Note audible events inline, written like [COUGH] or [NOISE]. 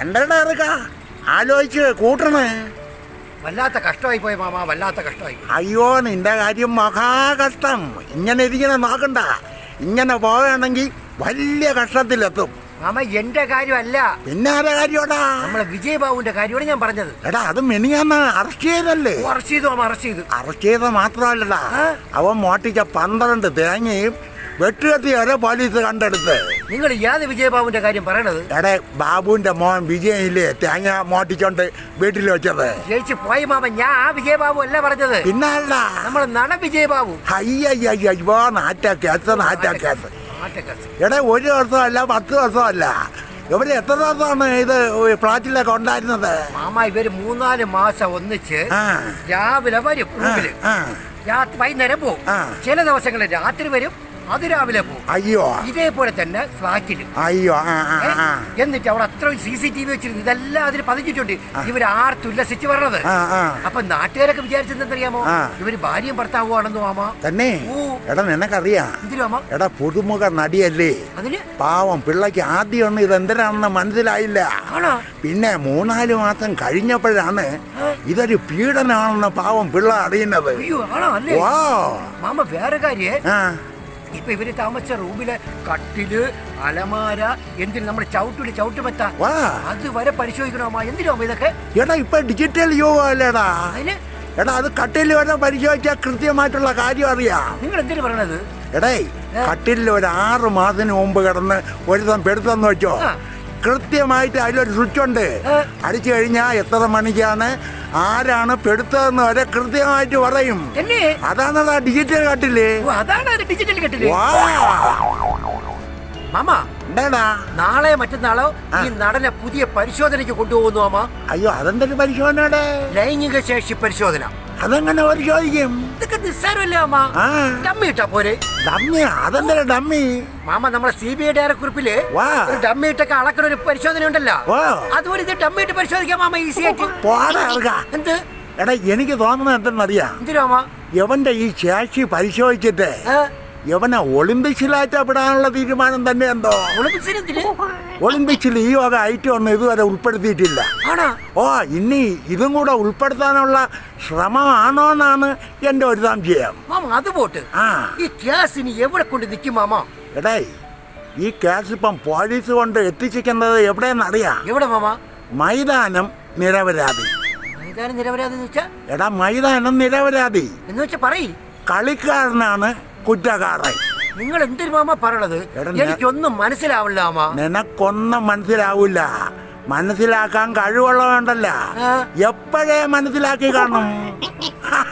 എന്താടാ ഇറക്ക ആലോചിച്ച് കൂട്ടണേ. വല്ലാത്ത കഷ്ടമായി പോയി മാമ വല്ലാത്ത കഷ്ടമായി അയ്യോ നിന്റെ കാര്യം മഹാകഷ്ടം ഇങ്ങനെ ഇരിക്കണം നോക്കണ്ട. ഇങ്ങനെ പോവുകയാണെങ്കിൽ വലിയ കഷ്ടത്തിലെത്തും. മാമ എന്റെ കാര്യമല്ല. പിന്നെ ആരുടെ കാര്യോടാ നമ്മളെ വിജയബാബുവിന്റെ കാര്യമാണ് ഞാൻ പറഞ്ഞത്. എടാ അത് മെനിയാന്ന് അറസ്റ്റ് ചെയ്തല്ലേ അറസ്റ്റ് ചെയ്തു മാമ അറസ്റ്റ് ചെയ്തു. അറസ്റ്റ് ചെയ്ത മാത്രമല്ലടാ? അവൻ മോട്ടിച്ച പന്ത്രണ്ട് തേങ്ങയും വെട്ടുകത്തി വരെ പോലീസ് കണ്ടെടുത്ത്. നിങ്ങൾ ഏത് വിജയബാബുവിന്റെ കാര്യം പറയണത്? എടേ ബാബുവിന്റെ മോൻ വിജയില്ലേ? തേങ്ങ മോട്ടിച്ചോണ്ട് വീട്ടിൽ വെച്ചത്. ജയിച്ചു പോയി മാമ ഞാൻ ആ വിജയബാബു അല്ല പറഞ്ഞത്. പിന്നല്ല നമ്മളെ നട വിജയബാബു. അയ്യോ നാറ്റ കേസ് നാറ്റ കേസ്. എടേ ഒരു വർഷമല്ല പത്ത് വർഷമല്ല ഇവർ എത്ര ദിവസമാണ് ഇത് ഫ്ലാറ്റിലൊക്കെ ഉണ്ടായിരുന്നത് മാമ ഇവർ മൂന്നാൽ മാസം ഒന്നിച്ച് രാവിലെ വരും രാത്രി വൈകുന്നേരം പോകും. ചില ദിവസങ്ങളിൽ രാത്രി വരും അത് രാവിലെ പോകും. അയ്യോ. ഇതേപോലെ തന്നെ ഫ്ലാറ്റിൽ അയ്യോ എന്നിട്ട് അവിടെ അത്ര സി സി ടി വി വെച്ചിരുന്നു. ഇതെല്ലാം അതിൽ പതിച്ചിട്ടുണ്ട്. ഇവർ ആർത്ത് ഉല്ലസിച്ച് പറഞ്ഞത് ആ ആ. അപ്പൊ നാട്ടുകാരൊക്കെ വിചാരിച്ചെന്തറിയാമോ. ഇവർ ഭാര്യയും ഭർത്താവുമാണെന്ന് മാമ. തന്നെ. എടാ നിനക്കറിയാം? എടാ പുതുമുഖ നടിയല്ലേ? അതിന്? പാവം പിള്ളക്ക് ആദ്യമൊന്നും ഇതെന്തിനാണെന്ന് മനസ്സിലായില്ല. പിന്നെ മൂന്നാൽ മാസം കഴിഞ്ഞപ്പോഴാണ് ഇതൊരു പീഡനാണെന്ന് പാവം പിള്ള അറിയുന്നത്. മാമ വേറെ കാര്യേ. ഇപ്പൊ ഇവർ താമസിച്ച റൂമിലെ കട്ടിൽ അലമാര എന്തിന് നമ്മുടെ ചവിട്ടിൽ ചവിട്ടുമെത്ത. അത് വരെ പരിശോധിക്കണോ മാ എന്തിനോ ഇതൊക്കെ? എടാ ഇപ്പൊ ഡിജിറ്റൽ യുഗമല്ലേടാ അതിന് എടാ അത് കട്ടിലിൽ വരെ പരിശോധിച്ചാൽ കൃത്യമായിട്ടുള്ള കാര്യം അറിയാം. നിങ്ങൾ എന്തിനു പറയണത്? എടേ കട്ടിലിൽ ഒരു ആറ് മാസത്തിന് മുമ്പ് കിടന്ന് ഒരുത്തം പെടുത്തെന്ന് വെച്ചോ. കൃത്യമായിട്ട് അതിലൊരു സ്വിച്ച് ഉണ്ട് ആ. അടിച്ചു കഴിഞ്ഞാൽ എത്ര മണിക്കാണ് ആരാണ് പെടുത്തതെന്ന് വരെ കൃത്യമായിട്ട് പറയും. അതാണ് അത് ഡിജിറ്റൽ കെട്ടിൽ. വാ. മാമ എന്താടാ? നാളെ മറ്റന്നാളോ ഈ നടനെ പുതിയ പരിശോധനയ്ക്ക് കൊണ്ടുപോകുന്നു മാമ. അയ്യോ അതെന്തൊരു പരിശോധനയുടെ? ലൈംഗിക ശേഷി പരിശോധന. അതെങ്ങനെ ചോദിക്കും ഇതൊക്കെ നിസ്സാരമല്ലേ മാമ ഡമ്മി ഇട്ടാ പോരെ. ഡമ്മി അതെന്തൊരു ഡമ്മി? മാമ നമ്മളെ സി ബി ഐ ഡയറക്കുറിപ്പിൽ ഡമ്മി ഇട്ടൊക്കെ അളക്കണ ഒരു പരിശോധന ഉണ്ടല്ലോ. അതുപോലെ ഇത് ഡമ്മി ഇട്ട് പരിശോധിക്കാം മാമ ഈസി ആയിട്ട്. എന്ത്? എടാ എനിക്ക് തോന്നുന്നത് എന്തെന്നറിയാം? എന്തിനാ മാമ? യവന്റെ ഈ ശേഷി പരിശോധിച്ചിട്ട്? യവനെ ഒളിമ്പിക്സിലായിട്ട് വിടാനുള്ള തീരുമാനം തന്നെ എന്തോ? ഒളിമ്പിക്സിൽ ഈ വക ഐറ്റം ഒന്നും ഇതുവരെ ഉൾപ്പെടുത്തിയിട്ടില്ല. ഓ ഇനി ഇതും കൂടെ ഉൾപ്പെടുത്താനുള്ള ശ്രമമാണോ എന്നാണ് എന്റെ ഒരു സംശയം. അത് പോട്ട്. ആ. ഈ ക്യാസ് ഇനി എവിടെ കൊണ്ട് നിൽക്കും മാമ? എടേ ഈ കേസ് ഇപ്പം പോലീസ് കൊണ്ട് എത്തിച്ചിരിക്കുന്നത് എവിടെയെന്നറിയാം? എവിടെ മാമ? മൈതാനം നിരപരാധി. മൈതാനം നിരപരാധി എടാ മൈതാനം നിരപരാധി. എന്ന് വെച്ചാ പറയ്. കളിക്കാരനാണ് കുറ്റക്കാരൻ. നിങ്ങൾ എന്തിനു മാമ പറയണത്? എനിക്കൊന്നും മനസ്സിലാവില്ല മാമ. നിനക്കൊന്നും മനസ്സിലാവില്ല. മനസ്സിലാക്കാൻ കഴിവുള്ളതുണ്ടല്ല. എപ്പോഴേ മനസ്സിലാക്കി കാണും? [LAUGHS]